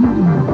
Mm-hmm.